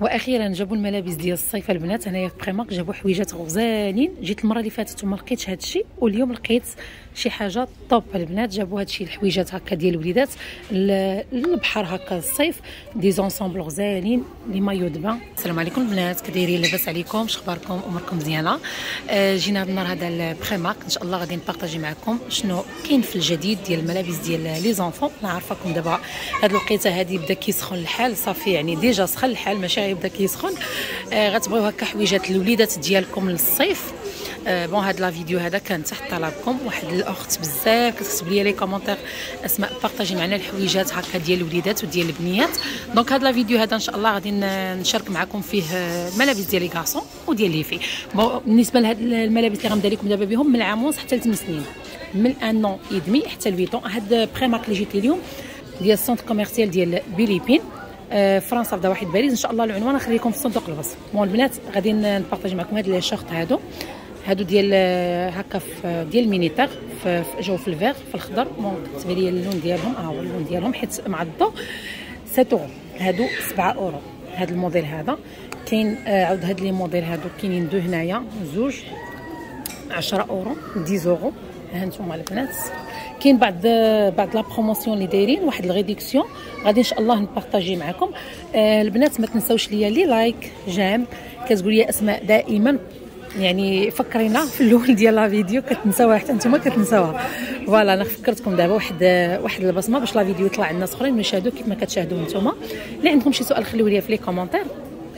وأخيرا جابوا الملابس ديال الصيف البنات هنايا في بريمارك جابوا حويجات غزالين. جيت المرة اللي فاتت وما لقيتش هذا الشيء واليوم لقيت شي حاجة. top البنات جابوا هادشي الحويجات هكا ديال الوليدات للبحر هكا الصيف des ensembles غزالين لي مايو دبا السلام عليكم البنات كدايرين لاباس عليكم اخباركم أموركم مزيانة. آه جينا هذا النهار هذا البريماك إن شاء الله غادي نبارطاجي معكم شنو كاين في الجديد ديال الملابس ديال les enfants. أنا عارفاكم دابا هاد الوقيتة هادي بدا كيسخن الحال صافي يعني déjà سخن الحال ماشي غيبدا كيسخن. آه غتبغيو هكا حويجات الوليدات ديالكم للصيف. bon هاد la vidéo هذا كان تحت طلبكم. واحد الأخت بزاف كتكتب لي les commentaires أسماء بارطاجي معنا الحويجات هكا ديال الوليدات وديال البنيات. donc هاد la vidéo هذا إن شاء الله غادي نشارك معكم فيه الملابس ديال les garçons وديال les filles bon بالنسبة لهاد الملابس اللي غندير لكم دابا بهم من عام ونص حتى ل 8 سنين. من ان نون اي حتى ل 8 هاد بريمارك اللي جيت اليوم ديال ال centre commercial ديال Belle Épine آه فرنسا بدا واحد باريس. إن شاء الله العنوان نخلي لكم في الصندوق الوصف bon البنات غادي نبارطاجي معكم هاد les shorts هادو. هادو ديال هكا في ديال ال militaire في جاو في الفيغ في الخضر. bon كتب لي اللون ديالهم. ها هو اللون ديالهم حيت مع الضو. 7 أورو. هادو 7 أورو. هاد الموديل هذا. كاين آه عاود هاد les modèles هادو كاينين deux هنايا. زوج 10 أورو. 10 أورو. ها نتوما البنات. كاين بعض بعض la promotion اللي دايرين. واحد ال réduction. غادي إن شاء الله نبارطاجي معكم. آه البنات ما تنساوش ليا les likes j'aime. كتقول لي أسماء دائما. يعني فكرينا في الأول ديال la vidéo كتنساوها حتى نتوما كتنساوها. voilà أنا فكرتكم دابا واحد واحد البصمة باش la vidéo يطلع عند الناس اخرين يشاهدوا كيف ما كتشاهدوا نتوما. اللي عندكم شي سؤال خليوه لي في les commentaires.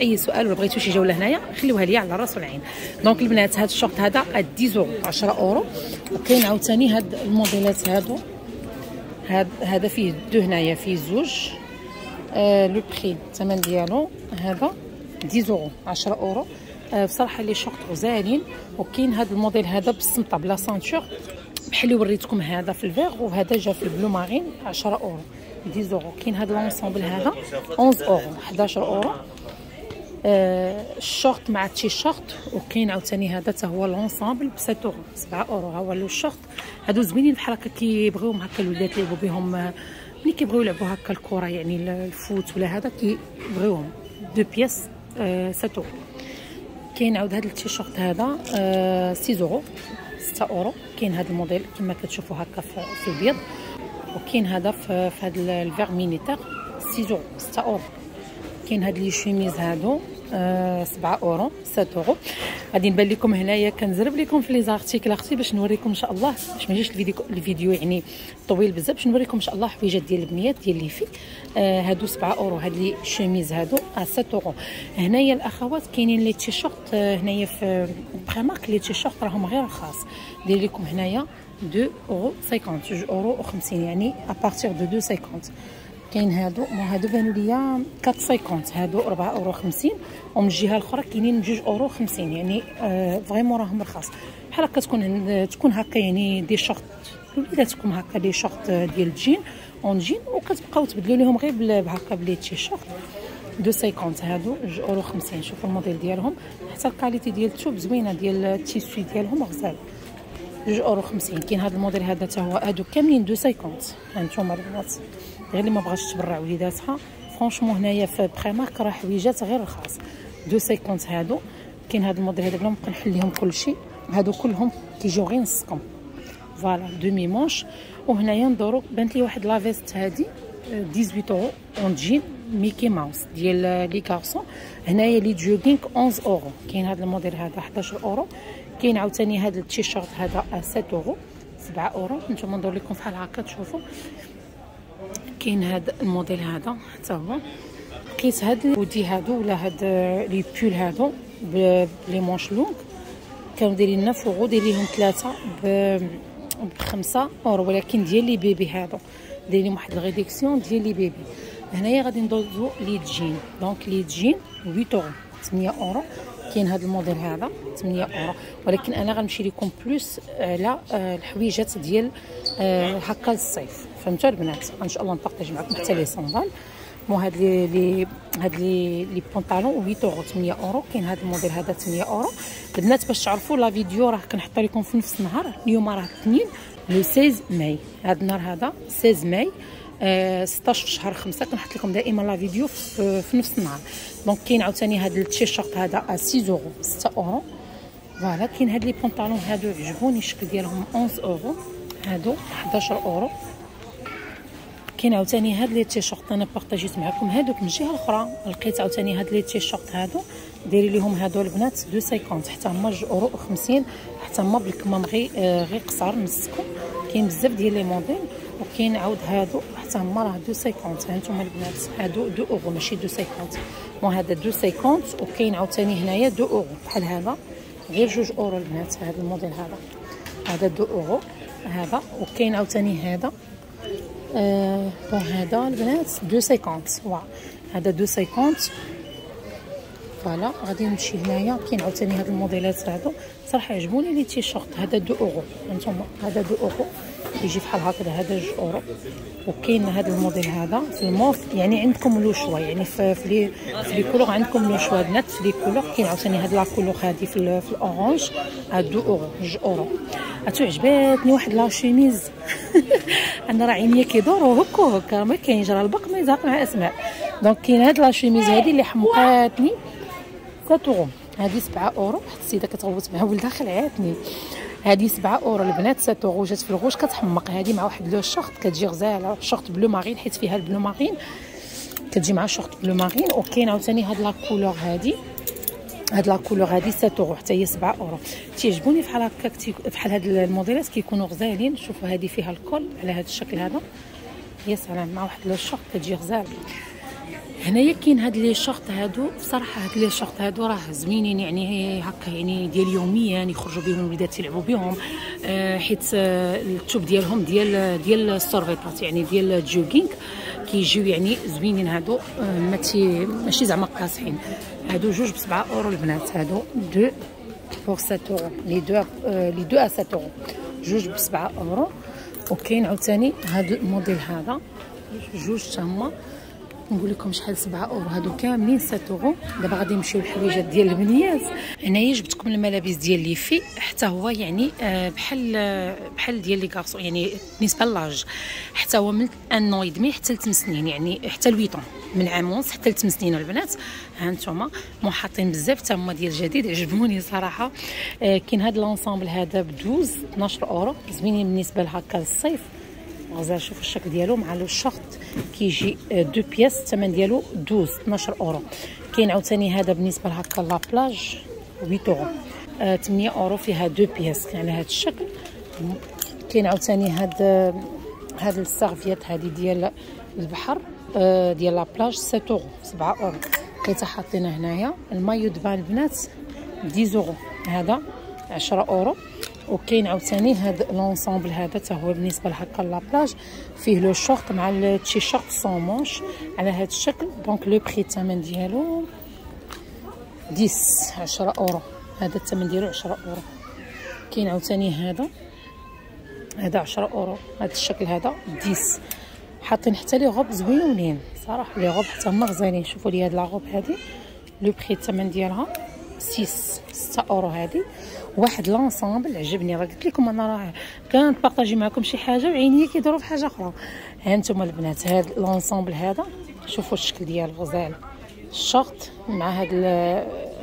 أي سؤال ولا بغيتو شي جولة هنايا خليوها ليا على الراس والعين donc البنات هذا الشورت هذا 10 اورو 10 أورو. وكاين عاوتاني هاد الموديلات هادو. هاد هذا فيه deux هنايا فيه زوج. آه le prix الثمن ديالو. هذا 10 اورو 10 أورو. بصراحة les shorts غزالين وكاين هذا الموديل هذا بالسمطه ب la ceinture بحال اللي وريتكم هذا في الفيغ وهذا جا في ال bleu marine 10 أورو. 10 أورو. كاين هذا l'ensemble هذا 11 أورو 11 أورو. آه الشورت مع التيشيرت وكاين عاوتاني هذا حتى هو l'ensemble ب 7 أورو 7 أورو. ها هو le short هادو زوينين بحال هكا كيبغيوهم هكا الولاد يلعبوا بهم ملي كيبغيو يلعبوا هكا الكره يعني ال foot ولا هذا كيبغيوهم. deux pièces 7 أورو. كاين عاود هذا التيشيرت هذا 6 أورو 6 أورو. كاين هذا الموديل كما كتشوفوا هكا في البيض. وكاين هذا في هذا ال vert militaire 6 أورو 6 أورو. كاين هاد les chemises هادو. آه 7 أورو 7 أورو. غادي نبان لكم هنايا كنزرب لكم في les articles. أختي باش نوريكم إن شاء الله باش ما يجيش الفيديو الفيديو يعني طويل بزاف. باش نوريكم إن شاء الله حويجات ديال البنيات ديال les filles. آه هادو 7 أورو هاد les chemises هادو 7 أورو. هنايا الأخوات كاينين les t-shirts آه هنايا في بريمارك les t-shirts راهم غير رخاص داير لكم هنايا 2 أورو 50 2 أورو و50 يعني à partir de 2 50 كاين هادو مو هادو بانوا ليا 450 هادو 4 أورو 50 ومن الجهة الأخرى كاينين 2 أورو 50 يعني آه vraiment راهم رخاص. بحال هكا تكون تكون هكا يعني des shorts. وليداتكم هكا des shorts ديال ال jean en jean وكتبقاو تبدلوا ليهم غير بهكا ب les t-shirts. deux 50 هادو 2 أورو 50 شوفوا الموديل ديالهم. حتى ال qualité ديال الثوب زوينة ديال ال tissu ديالهم غزال. 2 أورو 50 كاين هذا الموديل هذا حتى هو. هادو كاملين deux 50 هانتوما البنات غير اللي ما بغاش تبرع وليداتها. franchement هنايا في بريمارك راه حويجات غير رخاص deux 50 هادو. كاين هذا الموديل هذا بلا ما نبقى نحل لهم كلشي. هادو كلهم كيجيو غير نصكم voilà demi-manches وهنايا ندورو. بانت لي واحد la veste هادي 18 اورو en jean ميكي ماوس ديال les garçons هنايا les joggings 11 اورو كاين هذا الموديل هذا 11 اورو كاين عاوتاني هذا التيشيرت هذا 7 اورو 7 اورو نتوما ندور لكم بحال هكا تشوفوا كاين هذا الموديل هذا حتى هو. لقيت هاد les bodies هادو ولا هاد les pulls هادو ب les manches longues. كانوا دايرين لنا فوغو دايرين ثلاثة ب بخمسة أورو ولكن ديال les bébés هادو. دايرين واحد ال réduction ديال les bébés. هنايا غادي ندوزو les jeans. donc les jeans 8 أورو 8 أورو. كاين هذا الموديل هذا 8 أورو. ولكن أنا غنمشي لكم plus على الحويجات ديال هكا الصيف فهمتوا البنات؟ ان شاء الله ن partage معكم حتى les sandales. مو هاد les les هاد les les pantalons 8 أورو. 8 اورو كاين هاد الموديل هذا 8 أورو. البنات باش تعرفوا la vidéo راه كنحط لكم في نفس النهار. اليوم راه الاثنين le 16 ماي. هاد النهار هذا 16 ماي. آه 16 شهر 5 كنحط لكم دائما la vidéo في, في نفس النهار. donc كاين عاوتاني هذا التيشيرت هذا 6 أورو 6 أورو. voilà كاين هاد les pantalons هادو عجبوني الشكل ديالهم 11 أورو. هادو 11 أورو. كاين عاوتاني هاد les t-shirts أنا بارطاجيت معكم هادوك من الجهه الاخرى لقيت عاوتاني هاد les t-shirts هادو ديري ليهم هادو البنات 250 حتى هما 2 أورو و50 حتى هما بالكمام غير آه غير قصار نسكم كاين بزاف ديال les modèles وكاين عاود هادو حتى هما راه 250 ها نتوما البنات هادو 2 أورو ماشي 250 وهذا 250 وكاين عاوتاني هنايا 2 أورو. بحال هذا غير جوج أورو البنات هذا الموديل هذا. هذا 2 أورو هذا. وكاين عاوتاني هذا. آه bon هذا البنات 250 voilà هذا 250 voilà غادي نمشي هنايا كاين عاوتاني هاد الموديلات هادو صراحة عجبوني les t-shirts هذا 2 اورو هانتوما هذا 2 اورو يجي بحال هكذا هذا 2 اورو وكاين هذا الموديل هذا. في الموف يعني عندكم le choix يعني في في les couleurs عندكم le choix بنات في les couleurs كاين عاوتاني هاد la couleur هادي في, في ال orange هاد 2 أورو 2 أورو. اتو عجباتني واحد la chemise. أنا راه عينيا كيدورو هكا هكا ما كاينش راه الباق ما يزهق مع أسماء. donc كاين هاد la chemise هادي اللي حمقاتني. 7 اورو هادي 7 أورو واحد السيدة كتغوت مع ولدها خلعاتني هادي 7 أورو البنات 7 اورو جات في الغوش كتحمق هادي مع واحد le short كتجي غزاله short bleu marine حيت فيها ال bleu marine. كتجي مع short bleu marine وكاين عاوتاني هاد la couleur هادي. هاد la couleur هادي 7 اورو حتى هي 7 أورو. تيعجبوني فحال هكاك فحال هاد الموديلات كيكونوا غزالين. شوفوا هادي فيها ال col على هاد الشكل هذا. يا سلام مع واحد le short كتجي غزالة. هنايا كاين هاد les shorts هادو بصراحة هاد les shorts هادو راه زوينين يعني هكا يعني ديال يوميا يعني يخرجوا بهم الوليدات يلعبوا بهم آه حيت آه التوب ديالهم ديال ديال السورفيطات يعني ديال ال jogging كيجيو يعني زوينين هادو آه ماتي ماشي زعما قاصحين. هادو جوج ب 7 أورو البنات هادو deux pour 7 أورو les deux آه les deux à 7 أورو. جوج ب 7 أورو. وكاين عاوتاني هاد الموديل هذا جوج تما نقول لكم شحال 7 أورو. هادو كاملين 7 أورو. دابا غادي نمشيو للحويجات ديال البنيات هنايا جبتكم الملابس ديال les filles. حتى هو يعني آه، بحال آه، بحال ديال les garçons يعني بالنسبة l'âge حتى هو من un an et demi حتى ل 8 سنين. يعني حتى ل 8 من عام ونص حتى ل 8 سنين البنات. ها أنتم محاطين بزاف. حتى هما ديال جديد. عجبوني صراحة. آه، كاين هذا l'ensemble هذا ب 12 12 أورو. زوينين بالنسبة لهكا للصيف. غزال شوفوا الشكل ديالو مع le short كيجي deux pièces الثمن ديالو 12 12 أورو. كاين عاوتاني هذا بالنسبة لهكا la plage 8 أورو. 8 أورو فيها deux pièces على هذا الشكل. كاين عاوتاني هاد هاد السيرفيات هادي ديال البحر ديال la plage 7 أورو 7 أورو. كايتا حاطينه هنايا. ال maillot de bain البنات 10 أورو. هذا 10 أورو. وكاين عاوتاني هاد l'ensemble هذا حتى هو بالنسبة لهكا la plage فيه le short مع ال t-shirt sans manches على هاد الشكل. donc le prix الثمن ديالو 10 10 اورو هذا الثمن ديالو 10 اورو كاين عاوتاني هذا. هذا 10 اورو هذا الشكل هذا 10 حاطين حتى les robes زوينين. صراحة les robes حتى هما غزالين شوفوا لي هاد la robe هادي. le prix الثمن ديالها. 6 6 أورو هادي. واحد l'ensemble عجبني. راه قلت لكم أنا راه كان partager معكم شي حاجة وعينيا كيدوروا في حاجة أخرى. ها أنتم البنات هاد l'ensemble هذا شوفوا الشكل ديالو غزال الشورت مع هاد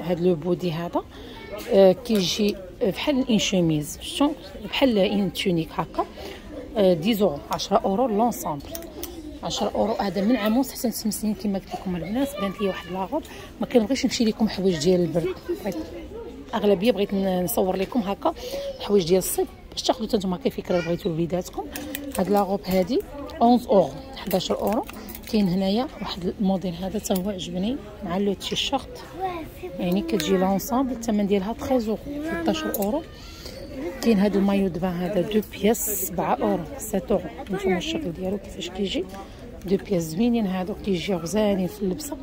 هاد le body هذا آه كيجي بحال une chemise. شتو بحال une tunique هكا. آه 10 اورو 10 أورو l'ensemble 10 أورو. هذا من عام حتى 8 سنين كما قلت لكم البنات. بانت لي واحد la robe. ما كنبغيش نمشي لكم حوايج ديال البرد أغلبية بغيت نصور لكم هكا الحوايج ديال الصيف. باش تاخذوا نتوما كيف فكره بغيتو لوليداتكم هاد la robe هادي 11 أورو. 11 اورو كاين هنايا واحد الموديل هذا حتى هو عجبني. مع le t-shirt. يعني كتجي l'ensemble. الثمن ديالها 13 أورو. 13 أورو. كاين هذا ال maillot de bain هذا deux pièces 7 أورو. 7 أورو. نتوما الشكل ديالو كيفاش كيجي. deux pièces زوينين هادو كيجيو غزالين في اللبسة.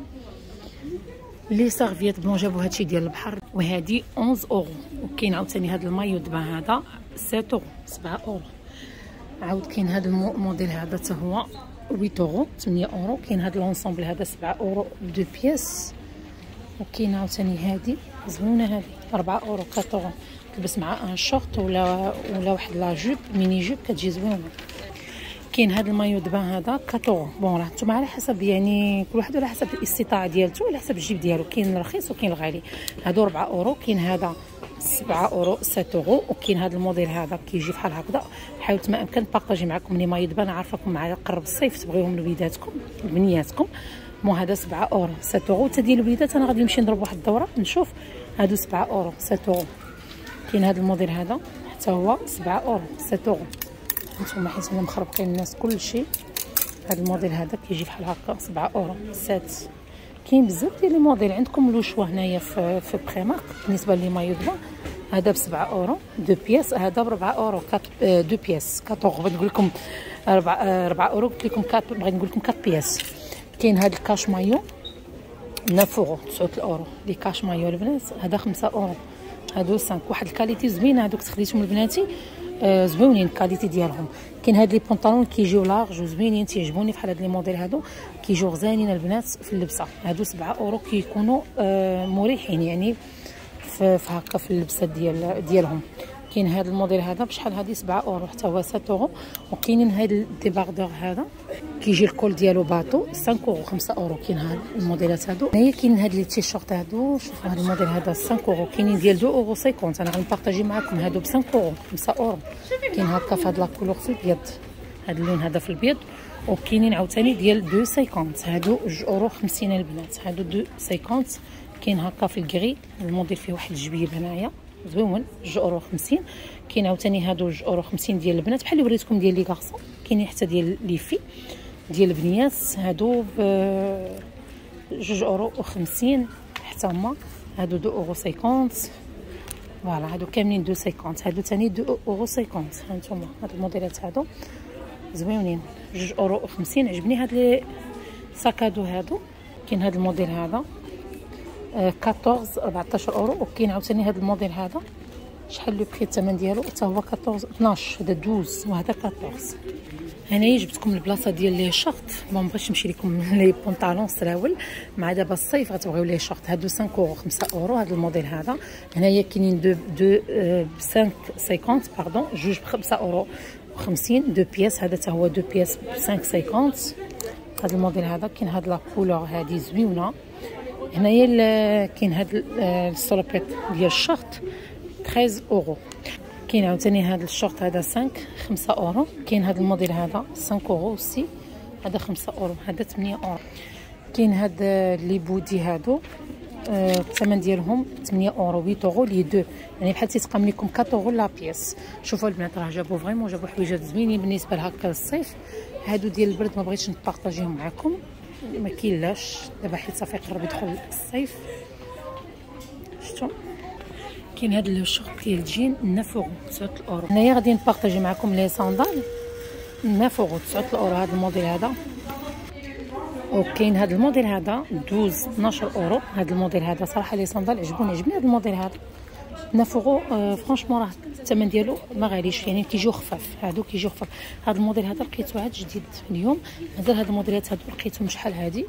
les serviettes bon جابو هادشي ديال البحر. وهادي 11 اورو وكاين عاوتاني هاد ال maillot de bain هذا 7 اورو 7 اورو عاود كاين هاد الموديل هذا حتى هو 8 اورو 8 اورو كاين هاد l'ensemble هذا 7 اورو deux pièces وكاين عاوتاني هادي زوينة هادي 4 اورو 4 اورو تلبس مع un short ولا ولا واحد la jupe mini-jupe كتجي زوينة. كاين هذا ال maillot de bain هذا 4 bon راه نتوما على حسب يعني كل واحد على حسب الاستطاعة ديالته على حسب الجيب ديالو. كاين الرخيص وكاين الغالي هادو 4 أورو كاين هذا 7 أورو 7 أورو وكاين هذا الموديل هذا كيجي بحال هكذا. حاولت ما أمكن partager معكم les maillots de bain عارفاكم مع قرب الصيف تبغيوهم لوليداتكم بنياتكم. مو هذا 7 أورو 7 أورو. حتى ديال الوليدات أنا غادي نمشي نضرب واحد الدورة نشوف. هادو 7 أورو 7 أورو. كاين هذا الموديل هذا حتى هو 7 أورو 7 أورو. نتوما حيت أنا مخربقين الناس كلشي هذا الموديل هذا كيجي بحال هكا 7 أورو 7 كاين بزاف ديال les modèles. عندكم le choix هنايا في في بريمارك بالنسبة لي مايو دو هذا ب 7 أورو. deux pièces هذا ب 4 اورو 4 deux pièces 14 بغيت نقول لكم 4 4 أورو. قلت لكم 4 بغيت نقول لكم 4 pièces كاين هذا ال cache-maillot. 9 أورو. 9 اورو les cache-maillots البنات. هذا 5 أورو. هادو 5 واحد ال qualité زوينة هادوك خديتهم لبناتي زوينين ال qualité ديالهم. كاين هاد les pantalons كيجيو larges وزوينين تيعجبوني بحال هاد les modèles هادو. كيجيو غزالين البنات في اللبسة. هادو 7 أورو كيكونوا آه مريحين يعني في هكا في اللبسة ديال ديالهم. كاين هذا الموديل هذا بشحال هذه 7 أورو حتى هو 7 أورو. وكاينين هاد ال débardeur هذا. كيجي ال col ديالو bateau 5 أورو 5 أورو كاين هاد الموديلات هادو. هنايا كاين هاد les t-shirts هادو. شوفوا هاد الموديل هذا 5 أورو. كاينين ديال 2 أورو 50 أنا غن partager معكم هادو ب 5 أورو 5 أورو. كاين هكا في هاد la couleur في الابيض هاد اللون هذا في الابيض وكاينين عاوتاني ديال 2 50 هادو 2 أورو 50 البنات. هادو 2 50 كاين هكا في ال gris الموديل فيه واحد الجبيب هنايا. زويون جوج أورو خمسين. كاين عاوتاني هادو جوج أورو خمسين ديال البنات. بحال اللي وريتكم ديال les garçons كاينين حتى ديال les filles ديال البنيات هادو ب جوج أورو وخمسين حتى هما. هادو deux euros cinquante. voilà هادو كاملين deux cinquante. هادو تاني deux euros cinquante. هانتوما هاد الموديلات هادو. زويونين جوج أورو وخمسين عجبني هاد les sacs à dos هادو. كاين هاد الموديل هذا. 14 14 اورو وكاين عاوتاني هذا الموديل هذا. شحال le prix الثمن ديالو؟ حتى هو 14 12 هذا 12 وهذا 14 هنايا جبتكم البلاصة ديال les shorts ما بغيتش نمشي لكم les pantalons سراول. مع دابا الصيف غتبغيو les shorts هادو 5 اورو 5 اورو هذا الموديل هذا. هنايا كاينين دو دو 5 50 pardon جوج ب 5 اورو 50 deux pièces هذا حتى هو deux pièces ب 5 50 هذا الموديل هذا كاين هاد la couleur هادي زويونه هنايا كاين هاد ال salopette ديال الشورت 13 أورو. كاين عاوتاني هاد الشورت هذا 5 5 أورو. كاين هاد الموديل هذا 5 أورو aussi هذا 5 أورو هذا 8 أورو. كاين هاد les bodys هادو الثمن ديالهم 8 أورو 8 أورو les deux. يعني بحال تيتقام لكم 4 أورو la pièce شوفوا البنات راه جابوا vraiment جابوا حويجات زوينين. بالنسبة لهكا الصيف هادو ديال البرد ما بغيتش نبارطاجيهم معكم ما كاين لاش. دابا حيت صافي قرب يدخل الصيف. شفتوا كاين هاد le short ديال الجين 9 اورو 9 اورو هنايا غادي ن partager معكم les sandales. 9 اورو 9 اورو هاد الموديل هذا. وكاين هاد الموديل هذا 12 12 اورو هاد الموديل هذا صراحة les sandales عجبوني. عجبني هاد الموديل هذا. 9 اورو آه راه الثمن ديالو ما غاليش. يعني كيجيو خفاف. هادو كيجيو خفاف. هاد الموديل هذا لقيتو عاد جديد اليوم. مازال هاد الموديلات هادو لقيتهم شحال هادي.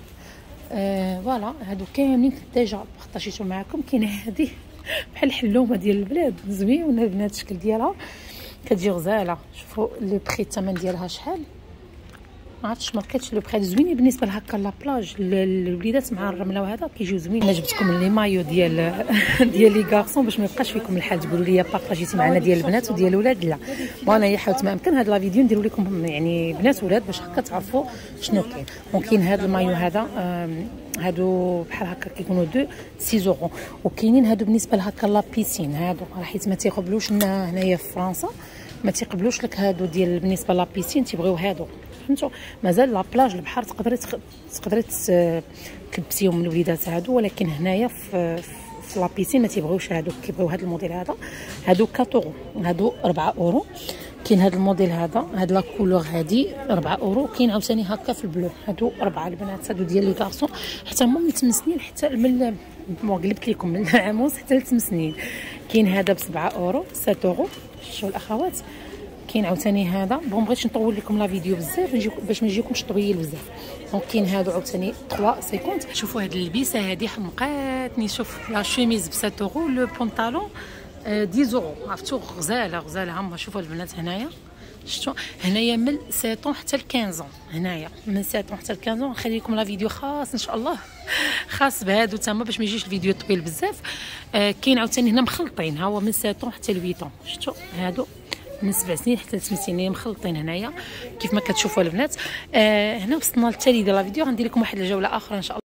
آه voilà. هادو كاملين déjà بارطاجيتو معاكم. كاينة هادي بحال الحلومه ديال البلاد. زوينة البنات الشكل ديالها. كتجي غزالة. شوفوا le prix الثمن ديالها شحال. ما عرفتش ما لقيتش لو بخيل زوينين بالنسبة لهكا la plage الوليدات مع الرملة وهذا كيجيو زوينين أنا جبتكم لي مايو ديال ديال les garçons باش ما يبقاش فيكم الحال. تقولوا لي بارطاجيتي معنا ديال البنات وديال الاولاد لا. وأنا حاولت ما امكن هاد la vidéo نديرو لكم يعني بنات ولاد باش هكا تعرفوا شنو كاين. وكاين هاد المايو هذا هادو بحال هكا كيكونوا دو 6 اورو وكاينين هادو بالنسبة لهكا la piscine هادو راه حيت ما تيقبلوش هنايا في فرنسا ما تيقبلوش لك هادو ديال بالنسبة la piscine تيبغيو هادو. فهمتوا؟ مازال la plage البحر تقدري تقدري تلبسيهم الوليدات هادو ولكن هنايا في في la piscine ما تيبغيوش هادو كيبغيو هاد الموديل هذا. هادو 4 اورو هادو 4 أورو. كاين هاد الموديل هذا هاد la couleur هادي 4 أورو. كاين عاوتاني هكا في ال bleu. هادو 4 البنات هادو ديال les garçons حتى هما من 8 سنين حتى من قلبت لكم من العاموس حتى ل 8 سنين كاين هذا ب 7 أورو 7 أورو. شوفوا الأخوات. كاين عاوتاني هذا. bon بغيتش نطول لكم la vidéo بزاف باش ما يجيكمش طويل بزاف. donc كاين هادو عاوتاني 3 50 شوفوا هاد اللبسه هادي حمقاتني. شوف la chemise ب 7 أورو le pantalon 10 أورو. عرفتو؟ غزالة غزالة. هما شوفوا البنات هنايا. شفتوا هنايا من 7 حتى ل 15 هنايا. من 7 حتى ل 15 نخلي لكم la vidéo خاص إن شاء الله. خاص بهادو تما باش ما يجيش الفيديو طويل بزاف. آه كاين عاوتاني هنا مخلطين. ها هو من 7 حتى ل 8 شفتوا هادو. من سبع سنين حتى ثمان سنين مخلطين هنايا كيف ما كتشوفوا البنات. آه هنا وصلنا للتالي ديال لا فيديو. غندير لكم واحد الجولة أخرى إن شاء الله.